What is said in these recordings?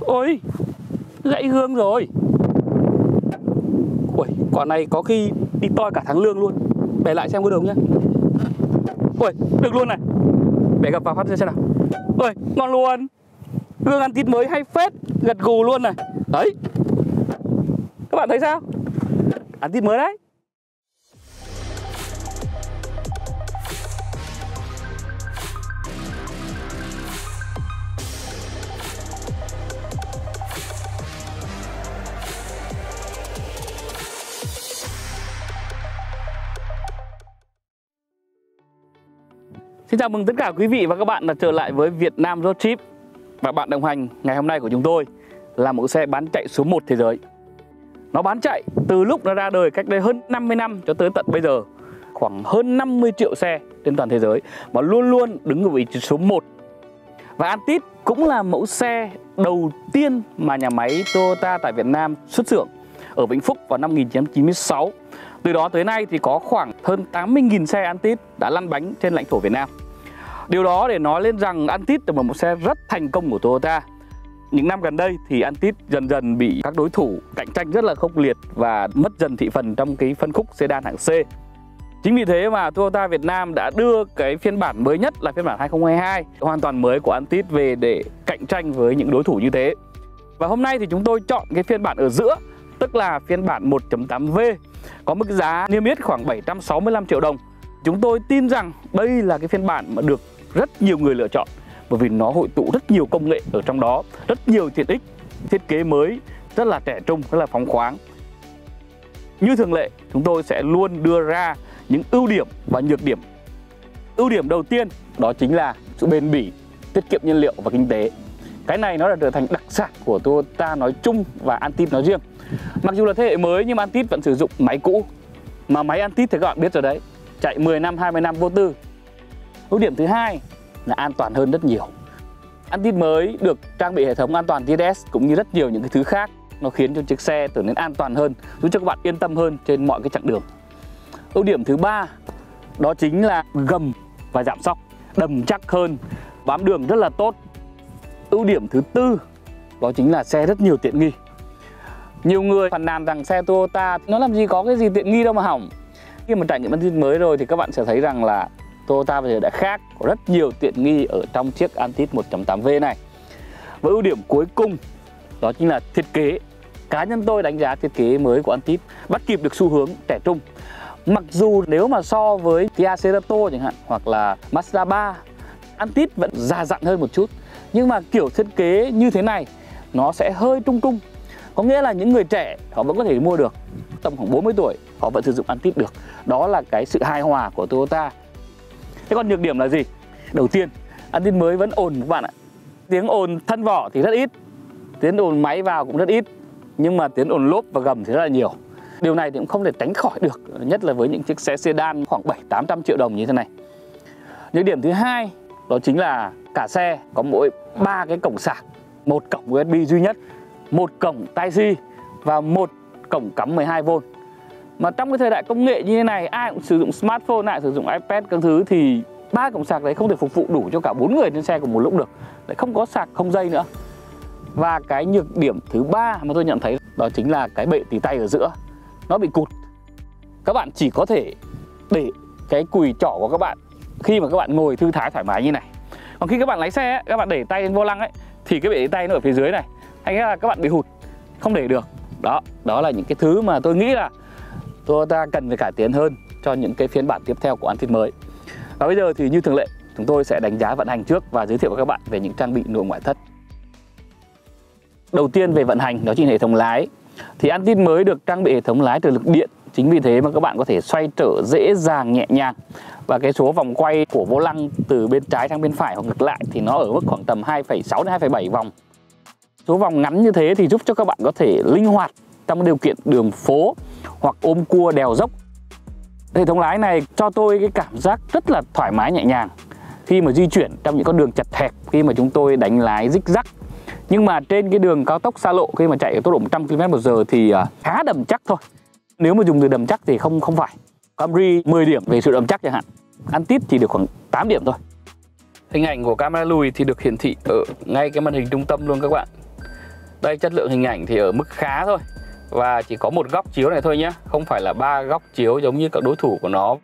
Ôi, Gãy gương rồi. Ui quả này có khi đi toi cả tháng lương luôn. Bẻ lại xem có được nhá. Ui được luôn này. Bẻ gặp vào phát ra xem nào. Ui ngon luôn. Gương ăn tít mới hay phết, Gật gù luôn này. Đấy. Các bạn thấy sao? Ăn tít mới đấy. Chào mừng tất cả quý vị và các bạn đã trở lại với Việt Nam Road Trip. Và bạn đồng hành ngày hôm nay của chúng tôi là mẫu xe bán chạy số 1 thế giới. Nó bán chạy từ lúc nó ra đời cách đây hơn 50 năm cho tới tận bây giờ. Khoảng hơn 50 triệu xe trên toàn thế giới Và luôn luôn đứng ở vị trí số 1 Và Antit cũng là mẫu xe đầu tiên mà nhà máy Toyota tại Việt Nam xuất xưởng ở Vĩnh Phúc vào năm 1996 từ đó tới nay thì có khoảng hơn 80.000 xe Antit đã lăn bánh trên lãnh thổ Việt Nam. Điều đó để nói lên rằng Antit là một xe rất thành công của Toyota. Những năm gần đây thì Antit dần dần bị các đối thủ cạnh tranh rất là khốc liệt và mất dần thị phần trong cái phân khúc sedan hạng C. Chính vì thế mà Toyota Việt Nam đã đưa cái phiên bản mới nhất là phiên bản 2022 hoàn toàn mới của Antit về để cạnh tranh với những đối thủ như thế. Và hôm nay thì chúng tôi chọn cái phiên bản ở giữa, tức là phiên bản 1.8V có mức giá niêm yết khoảng 765 triệu đồng. Chúng tôi tin rằng đây là cái phiên bản mà được rất nhiều người lựa chọn bởi vì nó hội tụ rất nhiều công nghệ ở trong đó, rất nhiều tiện ích, thiết kế mới rất là trẻ trung, rất là phóng khoáng. Như thường lệ, chúng tôi sẽ luôn đưa ra những ưu điểm và nhược điểm. Ưu điểm đầu tiên đó chính là sự bền bỉ, tiết kiệm nhiên liệu và kinh tế. Cái này nó đã trở thành đặc sản của Toyota nói chung và Antit nói riêng. Mặc dù là thế hệ mới nhưng Antit vẫn sử dụng máy cũ Mà máy Antit thì các bạn biết rồi đấy Chạy 10 năm, 20 năm vô tư Ưu điểm thứ hai là an toàn hơn rất nhiều. Antit mới được trang bị hệ thống an toàn TDS cũng như rất nhiều những cái thứ khác Nó khiến cho chiếc xe trở nên an toàn hơn Giúp cho các bạn yên tâm hơn trên mọi cái chặng đường. Ưu điểm thứ ba đó chính là gầm và giảm sóc Đầm chắc hơn, bám đường rất là tốt. Ưu điểm thứ tư đó chính là xe rất nhiều tiện nghi. Nhiều người phàn nàn rằng xe Toyota nó làm gì có cái gì tiện nghi đâu mà hỏng. Khi mà trải nghiệm Antit mới rồi thì các bạn sẽ thấy rằng là Toyota bây giờ đã khác, Có rất nhiều tiện nghi ở trong chiếc Altis 1.8V này. Với ưu điểm cuối cùng đó chính là thiết kế. Cá nhân tôi đánh giá thiết kế mới của Altis bắt kịp được xu hướng trẻ trung. Mặc dù nếu mà so với Kia Cerato chẳng hạn hoặc là Mazda 3 Altis vẫn già dặn hơn một chút. Nhưng mà kiểu thiết kế như thế này, nó sẽ hơi trung trung. Có nghĩa là những người trẻ, họ vẫn có thể mua được. Tầm khoảng 40 tuổi, họ vẫn sử dụng Antis được. Đó là cái sự hài hòa của Toyota thế còn nhược điểm là gì? Đầu tiên Antit mới vẫn ồn các bạn ạ. Tiếng ồn thân vỏ thì rất ít, tiếng ồn máy vào cũng rất ít, nhưng mà tiếng ồn lốp và gầm thì rất là nhiều. Điều này thì cũng không thể tránh khỏi được, nhất là với những chiếc xe sedan khoảng 7 800 triệu đồng như thế này. Nhược điểm thứ hai, đó chính là cả xe có mỗi ba cái cổng sạc, một cổng USB duy nhất, một cổng Type-C và một cổng cắm 12V. Mà trong cái thời đại công nghệ như thế này, ai cũng sử dụng smartphone, ai sử dụng iPad các thứ thì ba cổng sạc đấy không thể phục vụ đủ cho cả bốn người trên xe cùng một lúc được. Lại không có sạc không dây nữa. Và cái nhược điểm thứ ba mà tôi nhận thấy đó chính là cái bệ tì tay ở giữa. Nó bị cụt. Các bạn chỉ có thể để cái cùi trỏ của các bạn khi mà các bạn ngồi thư thái thoải mái như này. Còn khi các bạn lái xe, các bạn để tay lên vô lăng ấy thì cái bệ tì tay nó ở phía dưới này hay là các bạn bị hụt không để được đó đó là những cái thứ mà tôi nghĩ là Toyota cần phải cải tiến hơn cho những cái phiên bản tiếp theo của Antit mới. Và bây giờ thì như thường lệ chúng tôi sẽ đánh giá vận hành trước và giới thiệu với các bạn về những trang bị nội ngoại thất. Đầu tiên về vận hành đó chính là hệ thống lái. Thì Antit mới được trang bị hệ thống lái trợ lực điện chính vì thế mà các bạn có thể xoay trở dễ dàng nhẹ nhàng. Và cái số vòng quay của vô lăng từ bên trái sang bên phải hoặc ngược lại thì nó ở mức khoảng tầm 2,6 đến 2,7 vòng. Số vòng ngắn như thế thì giúp cho các bạn có thể linh hoạt trong điều kiện đường phố hoặc ôm cua đèo dốc. Hệ thống lái này cho tôi cái cảm giác rất là thoải mái, nhẹ nhàng khi mà di chuyển trong những con đường chật hẹp, khi mà chúng tôi đánh lái rích rắc. Nhưng mà trên cái đường cao tốc xa lộ, khi mà chạy ở tốc độ 100 km/h thì à, khá đầm chắc thôi. Nếu mà dùng từ đầm chắc thì không không phải. Camry 10 điểm về sự đầm chắc chẳng hạn. Antit chỉ được khoảng 8 điểm thôi. Hình ảnh của camera lùi thì được hiển thị ở ngay cái màn hình trung tâm luôn các bạn đây, chất lượng hình ảnh thì ở mức khá thôi và chỉ có một góc chiếu này thôi nhé không phải là ba góc chiếu giống như các đối thủ của nó.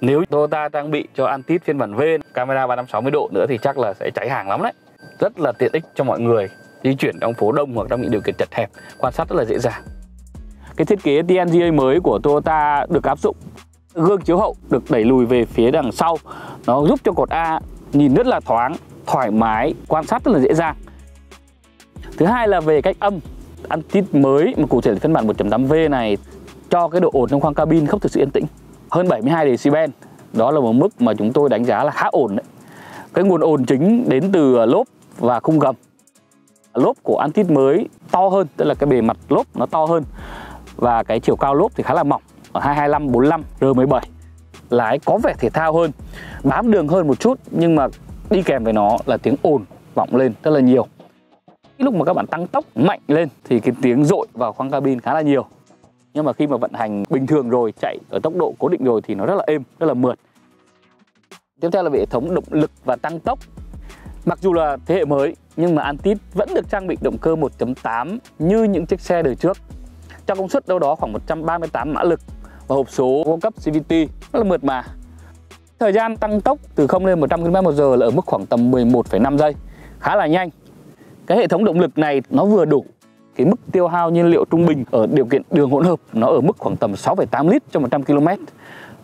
Nếu Toyota trang bị cho Antit phiên bản V, camera 360 độ nữa thì chắc là sẽ cháy hàng lắm đấy. Rất là tiện ích cho mọi người di chuyển trong phố đông hoặc trong những điều kiện chật hẹp, quan sát rất là dễ dàng. Cái thiết kế TNGA mới của Toyota được áp dụng. Gương chiếu hậu được đẩy lùi về phía đằng sau. Nó giúp cho cột A nhìn rất là thoáng, thoải mái, quan sát rất là dễ dàng. Thứ hai là về cách âm. Antit mới, mà cụ thể là phiên bản 1.8V này, cho cái độ ổn trong khoang cabin không thực sự yên tĩnh. Hơn 72 decibel. Đó là một mức mà chúng tôi đánh giá là khá ổn đấy. Cái nguồn ồn chính đến từ à, lốp và khung gầm. Lốp của Antit mới to hơn, tức là cái bề mặt lốp nó to hơn. Và cái chiều cao lốp thì khá là mỏng ở 225 45 R17 lái có vẻ thể thao hơn, bám đường hơn một chút, nhưng mà đi kèm với nó là tiếng ồn vọng lên rất là nhiều lúc mà các bạn tăng tốc mạnh lên thì cái tiếng rội vào khoang cabin khá là nhiều. Nhưng mà khi mà vận hành bình thường rồi chạy ở tốc độ cố định rồi thì nó rất là êm rất là mượt. Tiếp theo là về hệ thống động lực và tăng tốc. Mặc dù là thế hệ mới nhưng mà Antit vẫn được trang bị động cơ 1.8 như những chiếc xe đời trước. Cho công suất đâu đó khoảng 138 mã lực và hộp số cao cấp CVT rất là mượt mà. Thời gian tăng tốc từ 0 lên 100 km h là ở mức khoảng tầm 11,5 giây khá là nhanh cái hệ thống động lực này nó vừa đủ cái mức tiêu hao nhiên liệu trung bình ở điều kiện đường hỗn hợp nó ở mức khoảng tầm 6,8 lít cho 100 km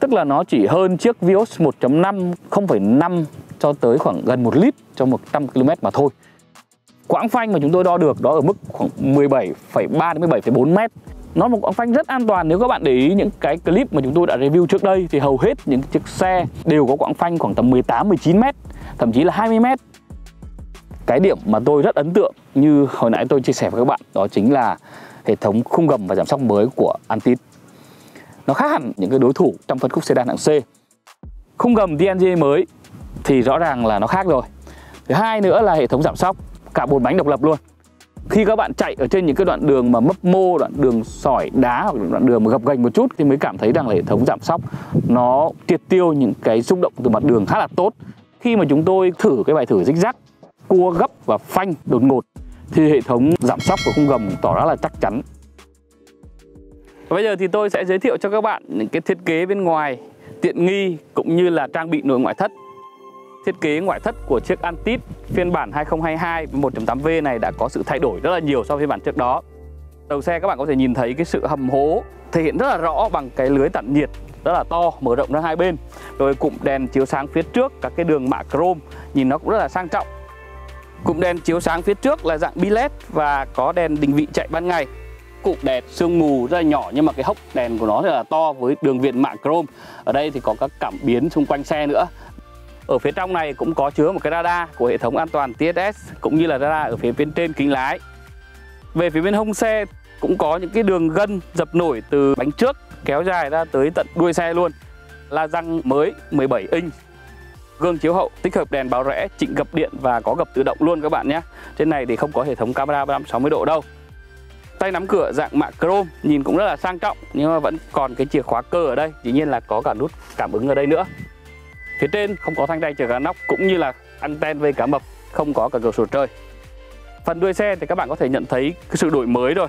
tức là nó chỉ hơn chiếc Vios 1.5 0,5 cho tới khoảng gần 1 lít cho 100 km mà thôi. Quãng phanh mà chúng tôi đo được đó ở mức khoảng 17,3 đến 17,4 mét. Nó một quãng phanh rất an toàn nếu các bạn để ý những cái clip mà chúng tôi đã review trước đây thì hầu hết những chiếc xe đều có quãng phanh khoảng tầm 18 19 mét thậm chí là 20 mét cái điểm mà tôi rất ấn tượng như hồi nãy tôi chia sẻ với các bạn, đó chính là hệ thống khung gầm và giảm sóc mới của Antit. Nó khác hẳn những cái đối thủ trong phân khúc sedan hạng C. Khung gầm dng mới thì rõ ràng là nó khác rồi. Thứ hai nữa là hệ thống giảm sóc, cả bốn bánh độc lập luôn. Khi các bạn chạy ở trên những cái đoạn đường mà mấp mô, đoạn đường sỏi đá hoặc đoạn đường mà gập ghềnh một chút thì mới cảm thấy rằng là hệ thống giảm sóc nó triệt tiêu những cái xung động từ mặt đường khá là tốt. Khi mà chúng tôi thử cái bài thử dích rắc cua gấp và phanh đột ngột thì hệ thống giảm sóc của khung gầm tỏ ra là chắc chắn. Và bây giờ thì tôi sẽ giới thiệu cho các bạn những cái thiết kế bên ngoài tiện nghi cũng như là trang bị nội ngoại thất. Thiết kế ngoại thất của chiếc Antit phiên bản 2022 1.8V này đã có sự thay đổi rất là nhiều so với phiên bản trước đó. Đầu xe các bạn có thể nhìn thấy cái sự hầm hố thể hiện rất là rõ bằng cái lưới tản nhiệt rất là to mở rộng ra hai bên. Rồi cụm đèn chiếu sáng phía trước, các cái đường mạ chrome nhìn nó cũng rất là sang trọng. Cụm đèn chiếu sáng phía trước là dạng bi led và có đèn định vị chạy ban ngày. Cụm đèn sương mù rất là nhỏ nhưng mà cái hốc đèn của nó rất là to với đường viền mạ chrome. Ở đây thì có các cảm biến xung quanh xe nữa. Ở phía trong này cũng có chứa một cái radar của hệ thống an toàn TSS cũng như là radar ở phía bên trên kính lái. Về phía bên hông xe cũng có những cái đường gân dập nổi từ bánh trước kéo dài ra tới tận đuôi xe luôn. La răng mới 17 inch gương chiếu hậu, tích hợp đèn báo rẽ, chỉnh gập điện và có gập tự động luôn các bạn nhé. Trên này thì không có hệ thống camera 360 độ đâu. Tay nắm cửa dạng mạ chrome, nhìn cũng rất là sang trọng, nhưng mà vẫn còn cái chìa khóa cơ ở đây, dĩ nhiên là có cả nút cảm ứng ở đây nữa. Phía trên không có thanh tay chở cả nóc cũng như là anten với cá mập, không có cả cửa sổ trời. Phần đuôi xe thì các bạn có thể nhận thấy cái sự đổi mới rồi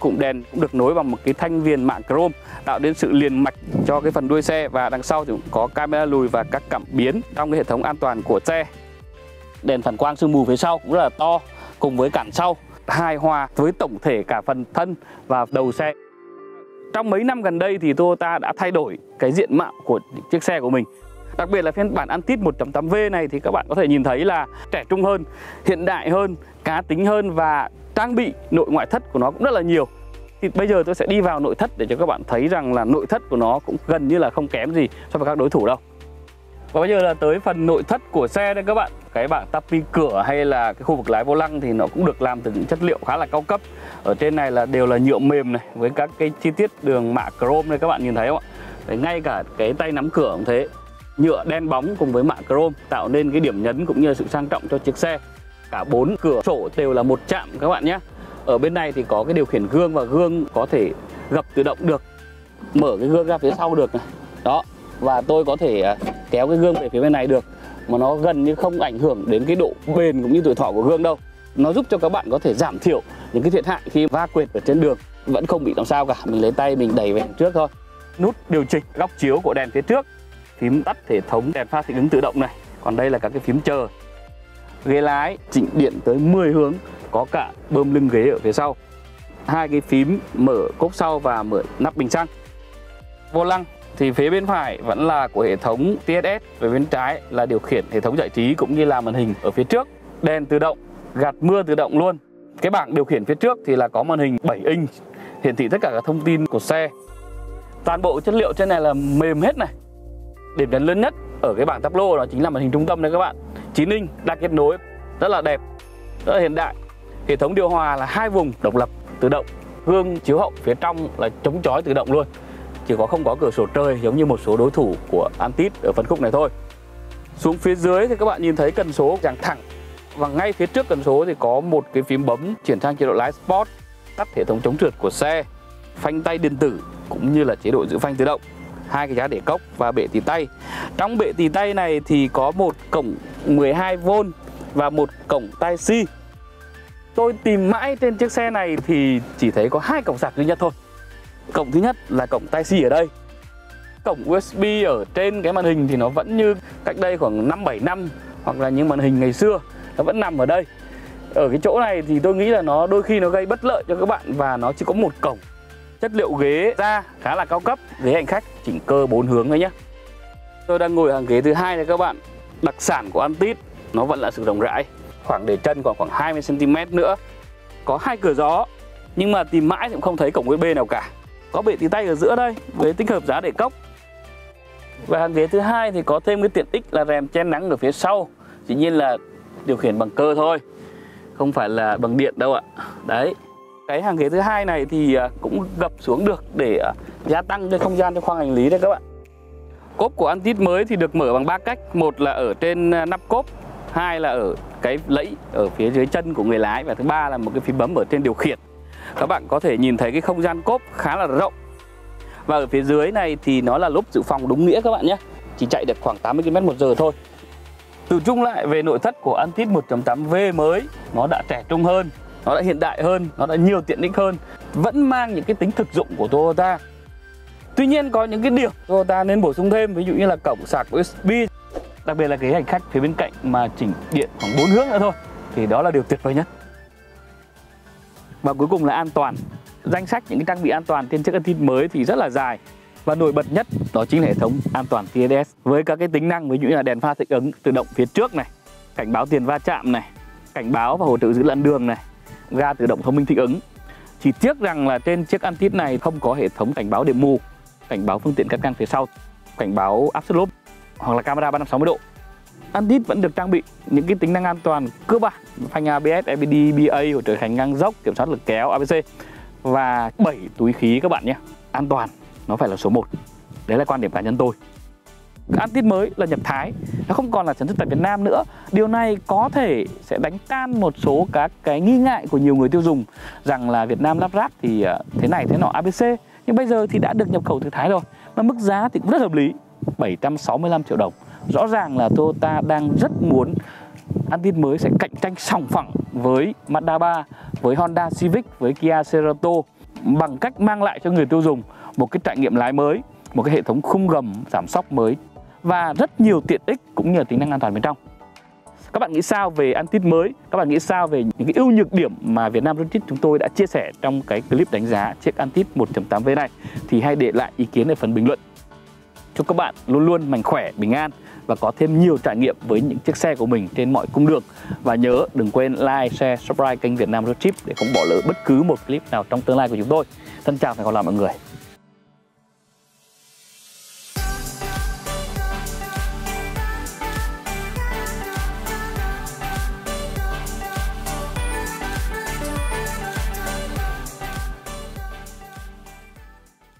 cụm đèn cũng được nối bằng một cái thanh viền mạ chrome tạo nên sự liền mạch cho cái phần đuôi xe. Và đằng sau thì cũng có camera lùi và các cảm biến trong cái hệ thống an toàn của xe. Đèn phản quang sương mù phía sau cũng rất là to cùng với cản sau. Hài hòa với tổng thể cả phần thân và đầu xe. Trong mấy năm gần đây thì Toyota đã thay đổi cái diện mạo của chiếc xe của mình. Đặc biệt là phiên bản Antit 1.8V này thì các bạn có thể nhìn thấy là trẻ trung hơn, hiện đại hơn, cá tính hơn và trang bị nội ngoại thất của nó cũng rất là nhiều. Thì bây giờ tôi sẽ đi vào nội thất để cho các bạn thấy rằng là nội thất của nó cũng gần như là không kém gì so với các đối thủ đâu. Và bây giờ là tới phần nội thất của xe đây các bạn. Cái bảng tapi cửa hay là cái khu vực lái vô lăng thì nó cũng được làm từ những chất liệu khá là cao cấp. Ở trên này là đều là nhựa mềm này Với các cái chi tiết đường mạ chrome này các bạn nhìn thấy không ạ? Đấy, Ngay cả cái tay nắm cửa cũng thế. Nhựa đen bóng cùng với mạ chrome tạo nên cái điểm nhấn cũng như là sự sang trọng cho chiếc xe cả bốn cửa sổ đều là một chạm các bạn nhé. Ở bên này thì có cái điều khiển gương và gương có thể gập tự động được. Mở cái gương ra phía sau được này. Đó, và tôi có thể à, kéo cái gương về phía bên này được. Mà nó gần như không ảnh hưởng đến cái độ bền cũng như tuổi thọ của gương đâu. Nó giúp cho các bạn có thể giảm thiểu những cái thiệt hại khi va quệt ở trên đường. Vẫn không bị làm sao cả, mình lấy tay mình đẩy về trước thôi. Nút điều chỉnh góc chiếu của đèn phía trước phím tắt hệ thống, đèn pha thích ứng tự động này. Còn đây là các cái phím chờ ghế lái, chỉnh điện tới 10 hướng, có cả bơm lưng ghế ở phía sau. Hai cái phím mở cốp sau và mở nắp bình xăng. Vô lăng thì phía bên phải vẫn là của hệ thống TSS về bên trái là điều khiển hệ thống giải trí cũng như là màn hình ở phía trước. Đèn tự động, gạt mưa tự động luôn. Cái bảng điều khiển phía trước thì là có màn hình 7 inch, hiển thị tất cả các thông tin của xe. Toàn bộ chất liệu trên này là mềm hết này. Điểm nhấn lớn nhất ở cái bảng tablo đó chính là màn hình trung tâm đấy các bạn. 9 inch đa kết nối rất là đẹp, rất là hiện đại. Hệ thống điều hòa là hai vùng độc lập, tự động. Gương chiếu hậu phía trong là chống chói, tự động luôn. Chỉ có không có cửa sổ trời giống như một số đối thủ của Antit ở phân khúc này thôi. Xuống phía dưới thì các bạn nhìn thấy cần số dạng thẳng. Và ngay phía trước cần số thì có một cái phím bấm chuyển sang chế độ lái Sport, tắt hệ thống chống trượt của xe, phanh tay điện tử, cũng như là chế độ giữ phanh tự động hai cái giá để cốc và bệ tì tay. Trong bệ tì tay này thì có một cổng 12V và một cổng tai C tôi tìm mãi trên chiếc xe này thì chỉ thấy có hai cổng sạc duy nhất thôi. Cổng thứ nhất là cổng tai C ở đây. Cổng USB ở trên cái màn hình thì nó vẫn như cách đây khoảng 5 7 năm, hoặc là những màn hình ngày xưa, nó vẫn nằm ở đây. Ở cái chỗ này thì tôi nghĩ là nó đôi khi nó gây bất lợi cho các bạn và nó chỉ có một cổng chất liệu ghế da khá là cao cấp. Ghế hành khách chỉnh cơ bốn hướng thôi nhé tôi đang ngồi hàng ghế thứ hai này các bạn. Đặc sản của Antit, nó vẫn là sự rộng rãi. Khoảng để chân còn khoảng 20 cm nữa. Có hai cửa gió, nhưng mà tìm mãi thì cũng không thấy cổng USB nào cả. Có bệ tí tay ở giữa đây, với tích hợp giá để cốc. Và hàng ghế thứ hai thì có thêm cái tiện ích là rèm che nắng ở phía sau. Dĩ nhiên là điều khiển bằng cơ thôi, không phải là bằng điện đâu ạ. Đấy cái hàng ghế thứ hai này thì à, cũng gập xuống được để à, gia tăng cái không gian cho khoang hành lý đấy các bạn. Cốp của Antit mới thì được mở bằng ba cách. Một là ở trên à, nắp cốp, hai là ở cái lẫy ở phía dưới chân của người lái và thứ ba là một cái phím bấm ở trên điều khiển. Các bạn có thể nhìn thấy cái không gian cốp khá là rộng. Và ở phía dưới này thì nó là lốp dự phòng đúng nghĩa các bạn nhé. Chỉ chạy được khoảng 80 km một giờ thôi. Từ chung lại về nội thất của Antit 1.8V mới, nó đã trẻ trung hơn nó đã hiện đại hơn, nó đã nhiều tiện ích hơn, vẫn mang những cái tính thực dụng của Toyota. Tuy nhiên có những cái điểm Toyota nên bổ sung thêm, ví dụ như là cổng sạc USB đặc biệt là cái hành khách phía bên cạnh mà chỉnh điện khoảng 4 hướng nữa thôi, thì đó là điều tuyệt vời nhất. Và cuối cùng là an toàn. Danh sách những cái trang bị an toàn trên chiếc Antit mới thì rất là dài. Và nổi bật nhất đó chính là hệ thống an toàn TSS với các cái tính năng, ví dụ như là đèn pha thích ứng tự động phía trước này, cảnh báo tiền va chạm này, cảnh báo và hỗ trợ giữ làn đường này ga tự động thông minh thích ứng chỉ tiếc rằng là trên chiếc Antit này không có hệ thống cảnh báo điểm mù cảnh báo phương tiện cắt ngang phía sau cảnh báo áp suất lốp hoặc là camera 360 độ Antit vẫn được trang bị những cái tính năng an toàn cơ bản phanh ABS, EBD, BA hỗ trợ hành ngang dốc, kiểm soát lực kéo, ABC và 7 túi khí các bạn nhé. An toàn nó phải là số 1. Đấy là quan điểm cá nhân tôi. Antit mới là nhập Thái. Nó không còn là sản xuất tại Việt Nam nữa. Điều này có thể sẽ đánh tan một số các cái nghi ngại của nhiều người tiêu dùng Rằng là Việt Nam lắp ráp thì à, thế này thế nọ ABC Nhưng bây giờ thì đã được nhập khẩu từ Thái rồi mà mức giá thì cũng rất hợp lý 765 triệu đồng. Rõ ràng là Toyota đang rất muốn Antit mới sẽ cạnh tranh sòng phẳng với Mazda 3, với Honda Civic, với Kia Cerato bằng cách mang lại cho người tiêu dùng một cái trải nghiệm lái mới, một cái hệ thống khung gầm giảm sóc mới và rất nhiều tiện ích cũng như là tính năng an toàn bên trong. Các bạn nghĩ sao về Antit mới? Các bạn nghĩ sao về những cái ưu nhược điểm mà Việt Nam Rocket chúng tôi đã chia sẻ trong cái clip đánh giá chiếc Antit 1.8V này? Thì hãy để lại ý kiến ở phần bình luận. Chúc các bạn luôn luôn mạnh khỏe, bình an và có thêm nhiều trải nghiệm với những chiếc xe của mình trên mọi cung đường. Và nhớ đừng quên like, share, subscribe kênh Việt Nam Road Trip để không bỏ lỡ bất cứ một clip nào trong tương lai của chúng tôi. Thân chào và hẹn gặp lại mọi người.